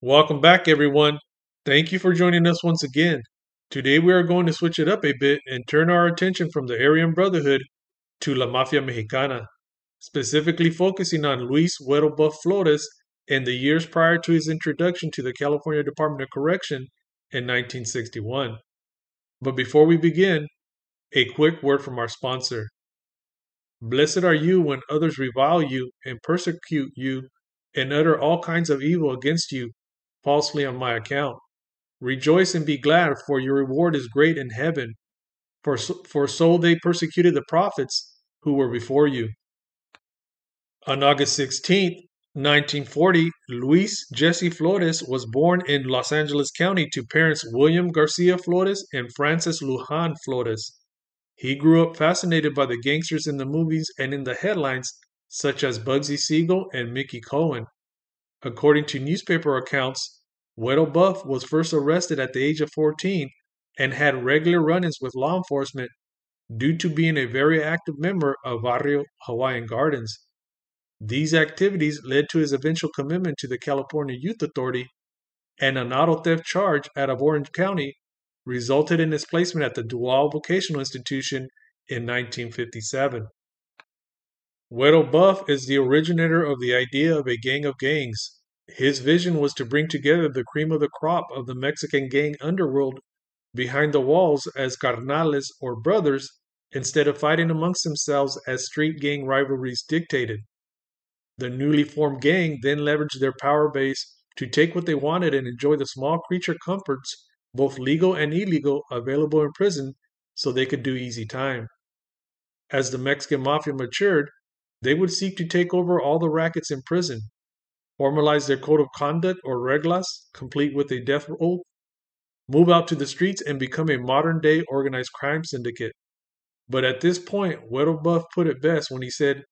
Welcome back, everyone. Thank you for joining us once again. Today we are going to switch it up a bit and turn our attention from the Aryan Brotherhood to La Mafia Mexicana, specifically focusing on Luis Güero Buff Flores and the years prior to his introduction to the California Department of Correction in 1961. But before we begin, a quick word from our sponsor. Blessed are you when others revile you and persecute you and utter all kinds of evil against you falsely on my account. Rejoice and be glad, for your reward is great in heaven. For so, for so they persecuted the prophets who were before you. On August 16, 1940, Luis Jesse Flores was born in Los Angeles County to parents William Garcia Flores and Frances Lujan Flores. He grew up fascinated by the gangsters in the movies and in the headlines, such as Bugsy Siegel and Mickey Cohen. According to newspaper accounts, Güero Buff was first arrested at the age of 14 and had regular run ins with law enforcement due to being a very active member of Barrio Hawaiian Gardens. These activities led to his eventual commitment to the California Youth Authority, and an auto theft charge out of Orange County resulted in his placement at the Deuel Vocational Institution in 1957. Güero Buff is the originator of the idea of a gang of gangs. His vision was to bring together the cream of the crop of the Mexican gang underworld behind the walls as carnales or brothers instead of fighting amongst themselves as street gang rivalries dictated. The newly formed gang then leveraged their power base to take what they wanted and enjoy the small creature comforts, both legal and illegal, available in prison so they could do easy time. As the Mexican mafia matured, they would seek to take over all the rackets in prison, formalize their code of conduct or reglas, complete with a death oath, move out to the streets, and become a modern day organized crime syndicate. But at this point, Güero Buff put it best when he said,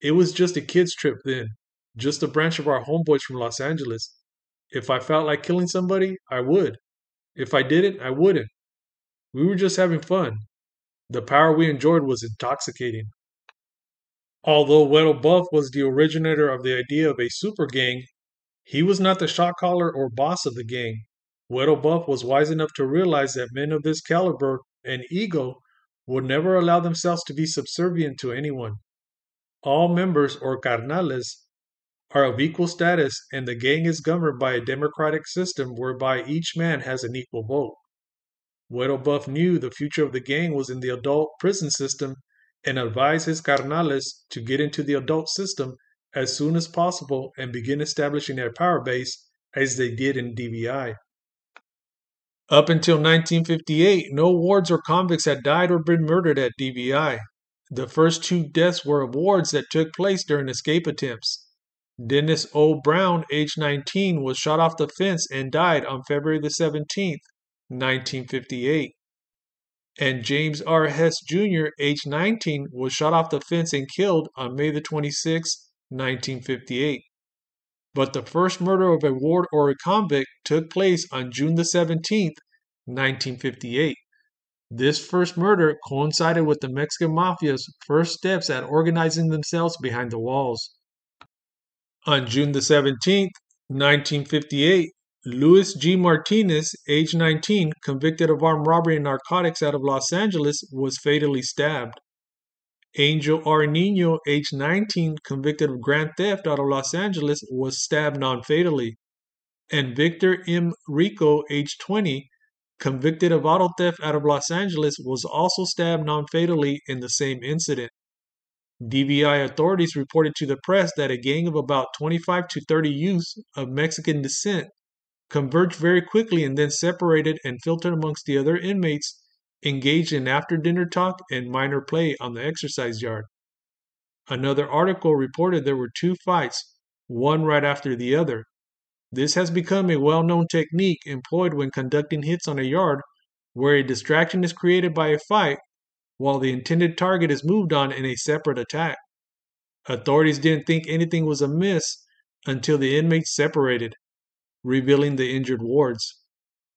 it was just a kid's trip then, just a branch of our homeboys from Los Angeles. If I felt like killing somebody, I would. If I didn't, I wouldn't. We were just having fun. The power we enjoyed was intoxicating. Although Güero Buff was the originator of the idea of a super gang, he was not the shot caller or boss of the gang. Güero Buff was wise enough to realize that men of this caliber and ego would never allow themselves to be subservient to anyone. All members or carnales are of equal status, and the gang is governed by a democratic system whereby each man has an equal vote. Güero Buff knew the future of the gang was in the adult prison system and advised his carnales to get into the adult system as soon as possible and begin establishing their power base as they did in DVI. Up until 1958, no wards or convicts had died or been murdered at DVI. The first two deaths were of wards that took place during escape attempts. Dennis O. Brown, age 19, was shot off the fence and died on February the 17th, 1958. And James R. Hess Jr., age 19, was shot off the fence and killed on May the 26th, 1958. But the first murder of a ward or a convict took place on June the 17th, 1958. This first murder coincided with the Mexican Mafia's first steps at organizing themselves behind the walls. On June the 17th, 1958, Luis G. Martinez, age 19, convicted of armed robbery and narcotics out of Los Angeles, was fatally stabbed. Angel R. Nino, age 19, convicted of grand theft out of Los Angeles, was stabbed non fatally. And Victor M. Rico, age 20, convicted of auto theft out of Los Angeles, was also stabbed non fatally in the same incident. DVI authorities reported to the press that a gang of about 25 to 30 youths of Mexican descent converged very quickly and then separated and filtered amongst the other inmates engaged in after dinner talk and minor play on the exercise yard. Another article reported there were two fights, one right after the other, this has become a well known technique employed when conducting hits on a yard where a distraction is created by a fight while the intended target is moved on in a separate attack. Authorities didn't think anything was amiss until the inmates separated, revealing the injured wards.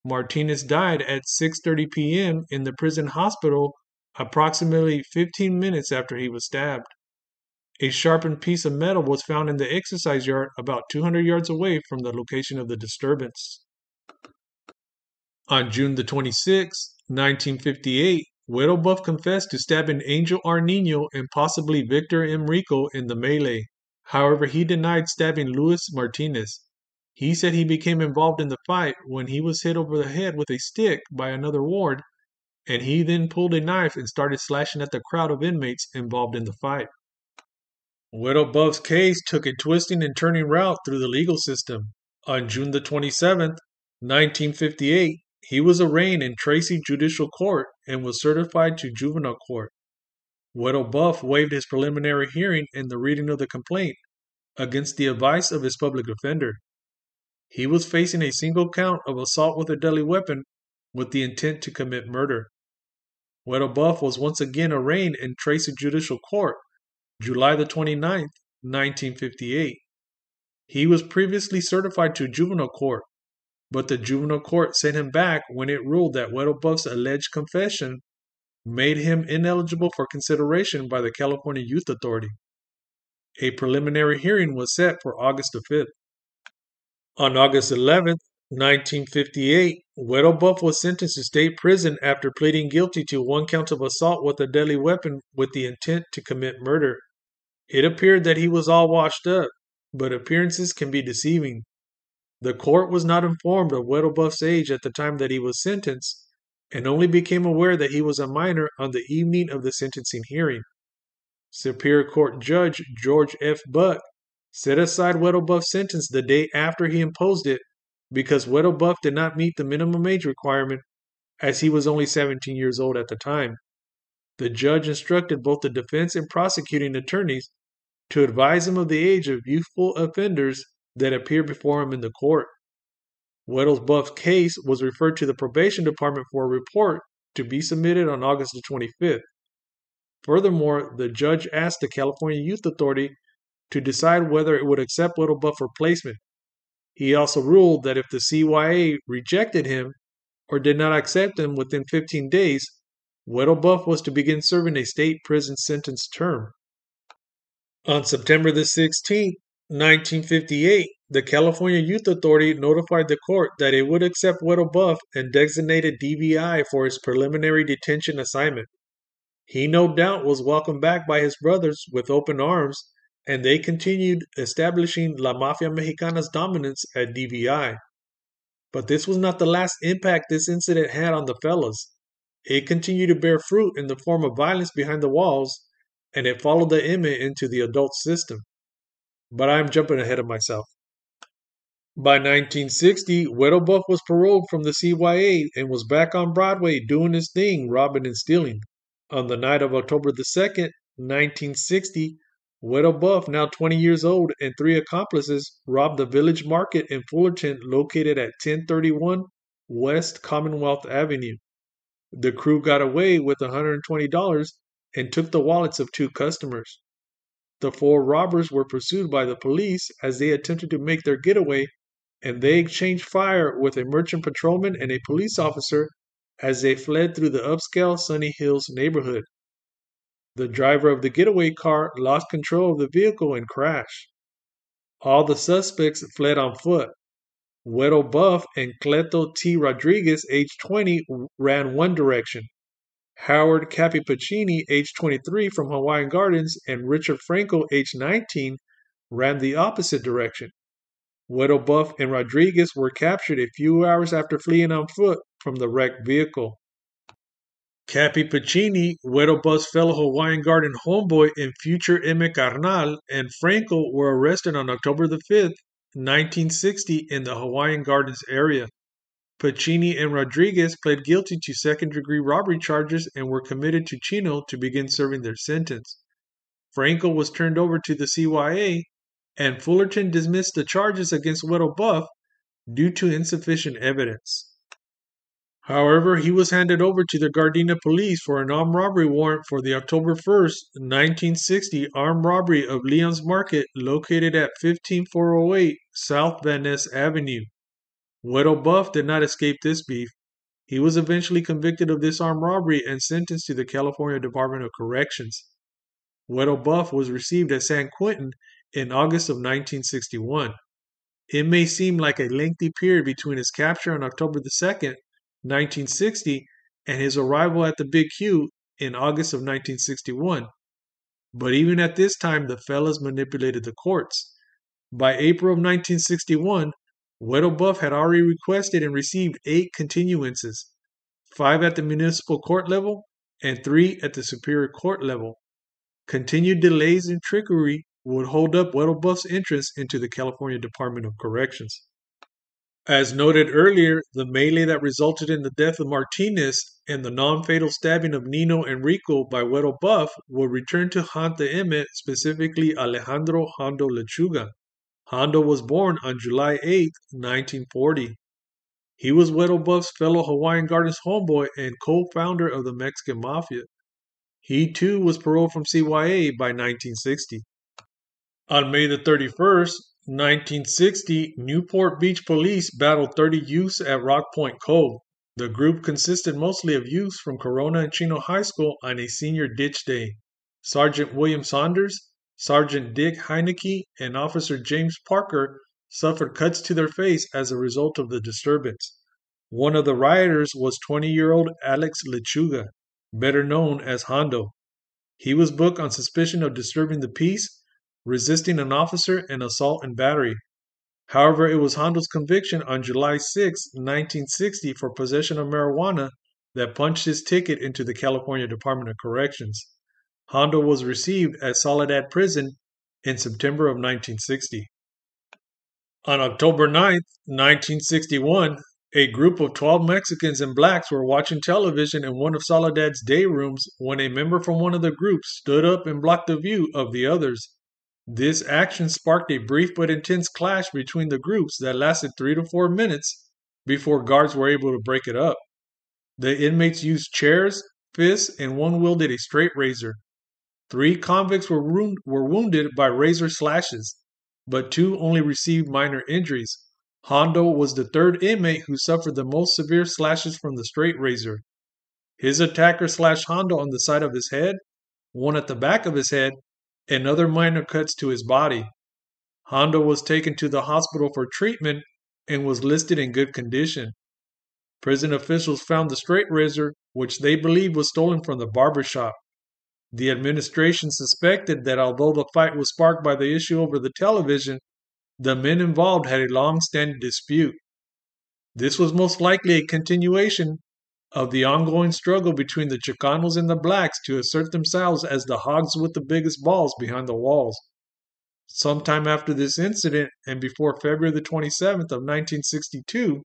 Martinez died at 6:30 p.m. in the prison hospital approximately 15 minutes after he was stabbed. A sharpened piece of metal was found in the exercise yard about 200 yards away from the location of the disturbance. On June the 26th, 1958, Güero Buff confessed to stabbing Angel R. Nino and possibly Victor M. Rico in the melee. However, he denied stabbing Luis Martinez. He said he became involved in the fight when he was hit over the head with a stick by another ward, and he then pulled a knife and started slashing at the crowd of inmates involved in the fight. Güero Buff's case took a twisting and turning route through the legal system. On June the 27th, 1958, he was arraigned in Tracy Judicial Court and was certified to juvenile court. Güero Buff waived his preliminary hearing and the reading of the complaint against the advice of his public defender. He was facing a single count of assault with a deadly weapon with the intent to commit murder. Güero Buff was once again arraigned in Tracy Judicial Court, July the 29th, 1958. He was previously certified to juvenile court but the juvenile court sent him back when it ruled that Güero Buff's alleged confession made him ineligible for consideration by the California Youth Authority. A preliminary hearing was set for August the 5th. On August 11, 1958, Güero Buff was sentenced to state prison after pleading guilty to one count of assault with a deadly weapon with the intent to commit murder. It appeared that he was all washed up, but appearances can be deceiving. The court was not informed of Güero Buff's age at the time that he was sentenced and only became aware that he was a minor on the evening of the sentencing hearing. Superior Court Judge George F. Buck set aside Güero Buff's sentence the day after he imposed it because Güero Buff did not meet the minimum age requirement as he was only 17 years old at the time. The judge instructed both the defense and prosecuting attorneys to advise him of the age of youthful offenders that appear before him in the court. Güero Buff's case was referred to the probation department for a report to be submitted on August 25th. Furthermore, the judge asked the California Youth Authority to decide whether it would accept Buff for placement. He also ruled that if the CYA rejected him or did not accept him within 15 days, Güero Buff was to begin serving a state prison sentence term. On September the 16th, 1958, the California Youth Authority notified the court that it would accept Güero Buff and designated DVI for his preliminary detention assignment. He no doubt was welcomed back by his brothers with open arms, and they continued establishing La Mafia Mexicana's dominance at DVI. But this was not the last impact this incident had on the fellas. It continued to bear fruit in the form of violence behind the walls, and it followed the inmate into the adult system but I'm jumping ahead of myself. By 1960, Güero Buff was paroled from the CYA and was back on Broadway doing his thing, robbing and stealing. On the night of October the 2nd, 1960, Güero Buff, now 20 years old, and three accomplices robbed the village market in Fullerton located at 1031 West Commonwealth Avenue. The crew got away with $120 and took the wallets of two customers. The four robbers were pursued by the police as they attempted to make their getaway, and they exchanged fire with a merchant patrolman and a police officer as they fled through the upscale Sunny Hills neighborhood. The driver of the getaway car lost control of the vehicle and crashed. All the suspects fled on foot. Güero Buff and Cleto T. Rodriguez, age 20, ran one direction. Howard Cappy Pacini, age 23, from Hawaiian Gardens, and Richard Franco, age 19, ran the opposite direction. Güero Buff and Rodriguez were captured a few hours after fleeing on foot from the wrecked vehicle. Cappy Pacini, Güero Buff's fellow Hawaiian Garden homeboy and future EME Carnal, and Franco were arrested on October the 5th, 1960, in the Hawaiian Gardens area. Pacini and Rodriguez pled guilty to second degree robbery charges and were committed to Chino to begin serving their sentence. Franco was turned over to the CYA, and Fullerton dismissed the charges against Güero Buff due to insufficient evidence. However, he was handed over to the Gardena police for an armed robbery warrant for the October 1st, 1960 armed robbery of Leon's Market located at 15408 South Van Ness Avenue. Güero Buff did not escape this beef. He was eventually convicted of this armed robbery and sentenced to the California Department of Corrections. Güero Buff was received at San Quentin in August of 1961. It may seem like a lengthy period between his capture on October the 2nd, 1960, and his arrival at the Big Q in August of 1961. But even at this time, the fellas manipulated the courts. By April of 1961, Güero Buff had already requested and received eight continuances five at the municipal court level and three at the superior court level. Continued delays and trickery would hold up Güero Buff's entrance into the California Department of Corrections. As noted earlier, the melee that resulted in the death of Martinez and the non fatal stabbing of Nino Enrico by Güero Buff will return to haunt the inmate, specifically Alejandro Hondo Lechuga. Hondo was born on July 8, 1940. He was Güero Buff's fellow Hawaiian Gardens homeboy and co founder of the Mexican Mafia. He too was paroled from CYA by 1960. On May the 31st, 1960, Newport Beach police battled 30 youths at Rock Point Cove. The group consisted mostly of youths from Corona and Chino High School on a senior ditch day. Sergeant William Saunders, Sergeant Dick Heineke, and Officer James Parker suffered cuts to their face as a result of the disturbance. One of the rioters was 20 year old Alex Lechuga, better known as Hondo. He was booked on suspicion of disturbing the peace resisting an officer, and assault and battery. However, it was Hondo's conviction on July 6, 1960, for possession of marijuana that punched his ticket into the California Department of Corrections. Hondo was received at Soledad Prison in September of 1960. On October 9, 1961, a group of 12 Mexicans and blacks were watching television in one of Soledad's day rooms when a member from one of the groups stood up and blocked the view of the others. This action sparked a brief but intense clash between the groups that lasted three to four minutes before guards were able to break it up. The inmates used chairs, fists, and one wielded a straight razor. Three convicts were, wound- were wounded by razor slashes, but two only received minor injuries. Hondo was the third inmate who suffered the most severe slashes from the straight razor. His attacker slashed Hondo on the side of his head, one at the back of his head, and other minor cuts to his body. Hondo was taken to the hospital for treatment and was listed in good condition. Prison officials found the straight razor, which they believed was stolen from the barber shop. The administration suspected that although the fight was sparked by the issue over the television, the men involved had a long standing dispute. This was most likely a continuation of the ongoing struggle between the Chicanos and the blacks to assert themselves as the hogs with the biggest balls behind the walls. Sometime after this incident and before February the 27th of 1962,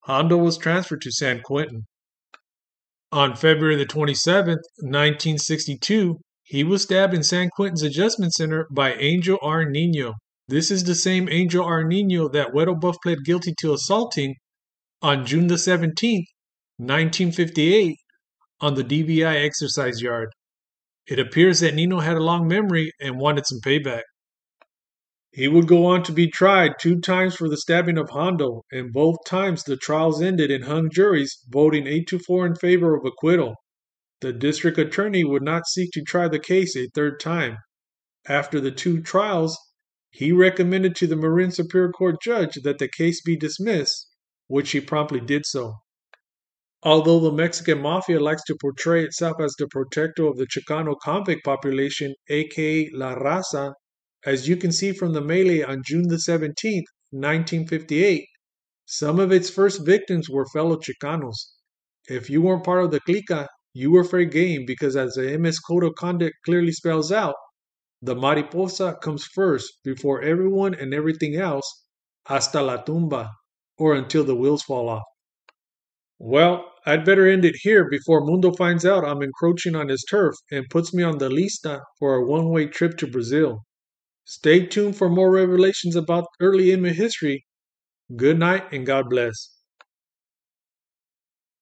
Hondo was transferred to San Quentin. On February the 27th, 1962, he was stabbed in San Quentin's Adjustment Center by Angel R. Nino. This is the same Angel R. Nino that Güero Buff pled guilty to assaulting on June the 17th 1958 on the DVI exercise yard. It appears that Nino had a long memory and wanted some payback. He would go on to be tried two times for the stabbing of Hondo, and both times the trials ended in hung juries voting 8 to 4 in favor of acquittal. The district attorney would not seek to try the case a third time. After the two trials, he recommended to the Marin Superior Court judge that the case be dismissed, which he promptly did so. Although the Mexican mafia likes to portray itself as the protector of the Chicano convict population, aka La Raza, as you can see from the melee on June the 17th, 1958, some of its first victims were fellow Chicanos. If you weren't part of the clica, you were fair game because as the MS Code of Conduct clearly spells out, the mariposa comes first before everyone and everything else, hasta la tumba, or until the wheels fall off. Well, I'd better end it here before Mundo finds out I'm encroaching on his turf and puts me on the lista for a one way trip to Brazil. Stay tuned for more revelations about early inmate history. Good night and God bless.